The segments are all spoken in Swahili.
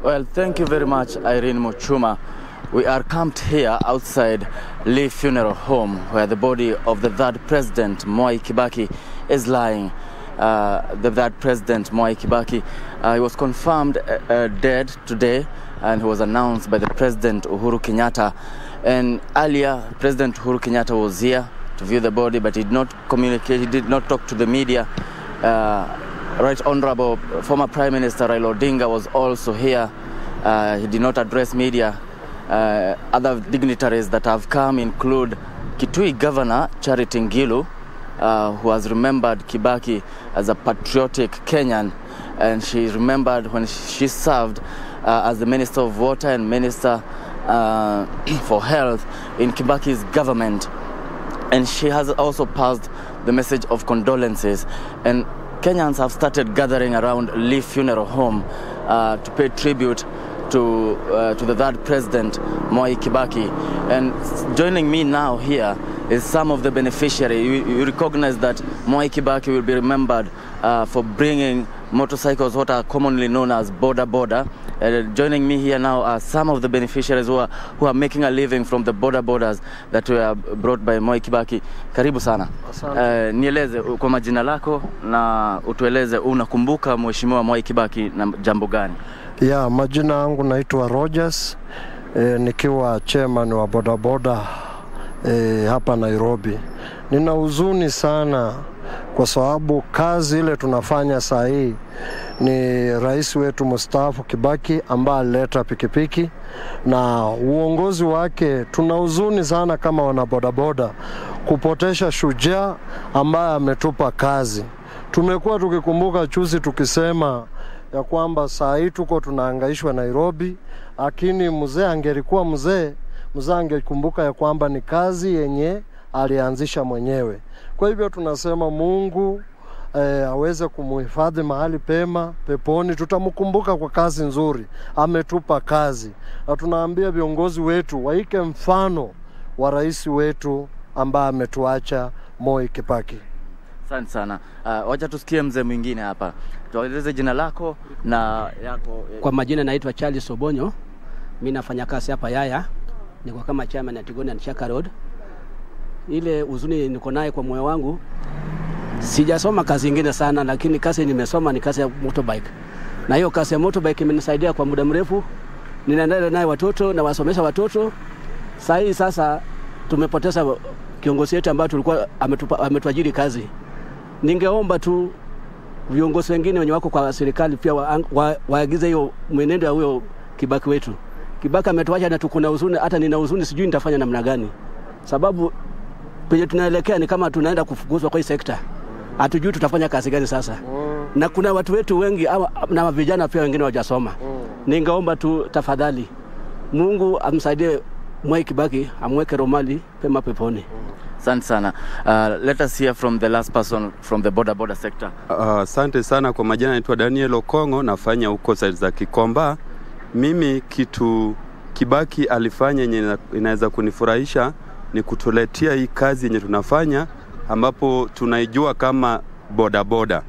Well, thank you very much, Irene Muchuma. We are camped here outside Lee Funeral Home, where the body of the third president, Mwai Kibaki, is lying. Uh, the third president, Mwai Kibaki, uh, he was confirmed uh, uh, dead today, and he was announced by the president, Uhuru Kenyatta. And earlier, President Uhuru Kenyatta was here to view the body, but he did not communicate, he did not talk to the media. Right Honorable former Prime Minister Raila Odinga was also here. Uh, he did not address media. Uh, other dignitaries that have come include Kitui Governor Charity Ngilu, uh, who has remembered Kibaki as a patriotic Kenyan, and she remembered when she served uh, as the Minister of Water and Minister uh, for Health in Kibaki's government. And she has also passed the message of condolences. And Kenyans have started gathering around Lee Funeral Home uh, to pay tribute to, uh, to the third president, Moi Kibaki. And joining me now here is some of the beneficiaries. You, you recognize that Moi Kibaki will be remembered uh, for bringing motorcycles, what are commonly known as border border. Uh, joining me here now are some of the beneficiaries who are, who are making a living from the border borders that were brought by Moi Kibaki. Karibu sana. Uh, nieleze kwa majina lako na utueleze unakumbuka mheshimiwa Moi Kibaki na jambo gani? Ya, majina yangu naitwa Rogers e, nikiwa chairman wa bodaboda e, hapa Nairobi. Nina huzuni sana kwa sababu kazi ile tunafanya saa hii ni rais wetu mstaafu Kibaki ambaye alileta pikipiki na uongozi wake. Tuna huzuni sana kama wanabodaboda kupotesha shujaa ambaye ametupa kazi. Tumekuwa tukikumbuka chuzi tukisema ya kwamba saa hii tuko tunaangaishwa Nairobi, lakini mzee angelikuwa mzee, mzee angekumbuka ya kwamba ni kazi yenye alianzisha mwenyewe. Kwa hivyo tunasema Mungu e, aweze kumuhifadhi mahali pema peponi. Tutamkumbuka kwa kazi nzuri, ametupa kazi, na tunaambia viongozi wetu waike mfano wa rais wetu ambaye ametuacha Moi Kibaki. Asante sana. Uh, wacha tusikie mzee mwingine hapa, tueleze jina lako na yako. Kwa majina naitwa Charles Obonyo, mi nafanya kazi hapa Yaya, niko kama chairman ya Tigoni and Shaka Road. Ile huzuni niko naye kwa moyo wangu, sijasoma kazi ingine sana, lakini kazi nimesoma ni kazi ya motorbike, na hiyo kazi ya motorbike imenisaidia kwa muda mrefu. Ninaendelea naye watoto na wasomesha watoto. Saa hii sasa tumepoteza kiongozi wetu ambaye tulikuwa ametuajiri kazi. Ningeomba tu viongozi wengine wenye wako kwa serikali pia waagize wa, wa hiyo mwenendo ya huyo Kibaki wetu. Kibaki ametuacha na tuko na huzuni, hata nina huzuni, sijui nitafanya namna gani, sababu penye tunaelekea ni kama tunaenda kufukuzwa kwa hii sekta, hatujui tutafanya kazi gani sasa na kuna watu wetu wengi ama, na vijana pia wengine wajasoma. Ningeomba tu tafadhali, Mungu amsaidie Mwai Kibaki, amweke romali pema peponi. Asante sana. Uh, let us hear from the last person from the border border sector. Asante uh, sana kwa majina, naitwa Daniel Okongo, nafanya huko side za Kikomba. Mimi kitu Kibaki alifanya yenye inaweza kunifurahisha ni kutuletea hii kazi yenye tunafanya, ambapo tunaijua kama bodaboda boda.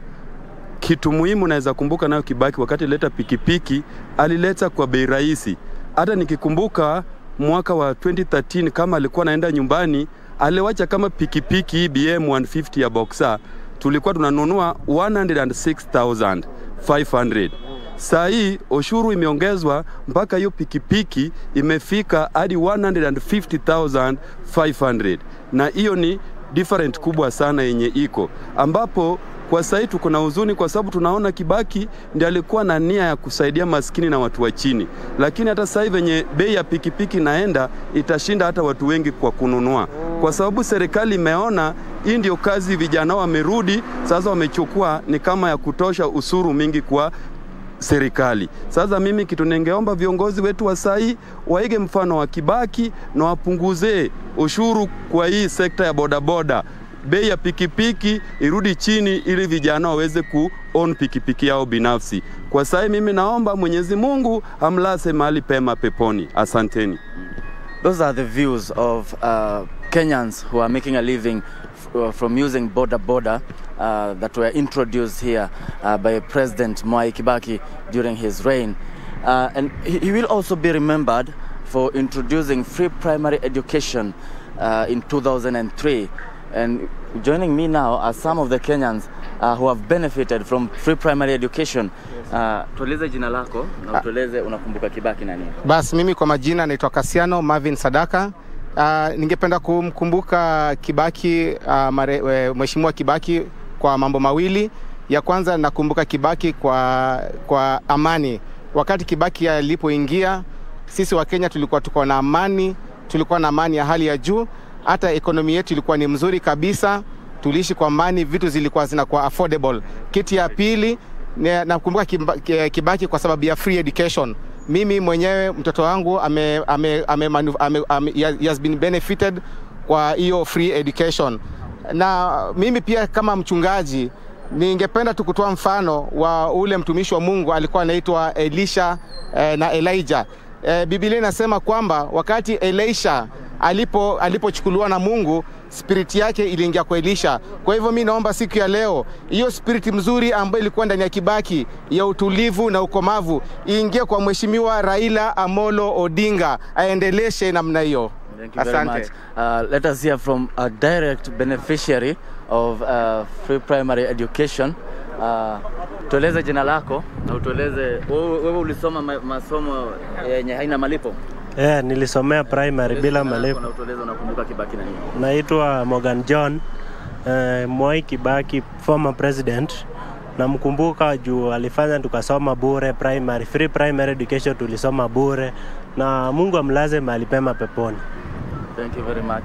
Kitu muhimu naweza kumbuka nayo Kibaki, wakati alileta pikipiki alileta kwa bei rahisi. Hata nikikumbuka mwaka wa 2013 kama alikuwa anaenda nyumbani aliwacha kama pikipiki BM 150 ya Boxer tulikuwa tunanunua 106,500. Saa hii ushuru imeongezwa mpaka hiyo pikipiki imefika hadi 150,500, na hiyo ni different kubwa sana yenye iko. Ambapo kwa sasa tuko na huzuni kwa sababu tunaona Kibaki ndiye alikuwa na nia ya kusaidia maskini na watu wa chini, lakini hata sasa venye bei ya pikipiki naenda itashinda hata watu wengi kwa kununua, kwa sababu serikali imeona hii ndio kazi, vijana wamerudi sasa, wamechukua ni kama ya kutosha usuru mingi kwa serikali. Sasa mimi kitu ningeomba viongozi wetu wa sai waige mfano wa Kibaki na wapunguze ushuru kwa hii sekta ya bodaboda bei ya pikipiki irudi chini ili vijana waweze ku own pikipiki yao binafsi. Kwa sasa mimi naomba Mwenyezi Mungu amlase mahali pema peponi. Asanteni. Those are the views of uh, Kenyans who are making a living from using boda boda uh, that were introduced here uh, by President Mwai Kibaki during his reign. Uh, and he, he will also be remembered for introducing free primary education uh, in 2003. And joining me now are some of the Kenyans uh, who have benefited from free primary education. Uh, tueleze jina lako na utueleze unakumbuka Kibaki nani? Bas, mimi kwa majina naitwa Kasiano Marvin Sadaka. Uh, ningependa kumkumbuka Kibaki uh, Mheshimiwa Kibaki kwa mambo mawili. Ya kwanza nakumbuka Kibaki kwa, kwa amani. Wakati Kibaki alipoingia, sisi wa Kenya tulikuwa tuko na amani, tulikuwa na amani ya hali ya juu. Hata ekonomi yetu ilikuwa ni mzuri kabisa, tuliishi kwa amani, vitu zilikuwa zinakuwa affordable. Kiti ya pili nakumbuka Kibaki kwa sababu ya free education. Mimi mwenyewe mtoto wangu ame, ame, ame, ame, ame, has been benefited kwa hiyo free education, na mimi pia kama mchungaji ningependa tu kutoa mfano wa ule mtumishi wa Mungu alikuwa anaitwa Elisha eh, na Elijah. Eh, Biblia inasema kwamba wakati Elisha alipo alipochukuliwa na Mungu spiriti yake iliingia kwa Elisha. Kwa hivyo mi naomba siku ya leo hiyo spiriti mzuri ambayo ilikuwa ndani ya Kibaki ya utulivu na ukomavu iingie kwa Mheshimiwa Raila Amolo Odinga, aendeleshe namna hiyo. Thank you very much. Uh, let us hear from a direct beneficiary of uh, free primary education. Uh, tueleze jina lako na utueleze wewe wewe ulisoma masomo yenye haina malipo Eh, nilisomea primary bila malipo. unakumbuka Kibaki na nini? Naitwa Morgan John eh, Mwai Kibaki, former president. Namkumbuka juu alifanya tukasoma bure primary, free primary education tulisoma bure, na Mungu amlaze mahali pema peponi. Thank you very much.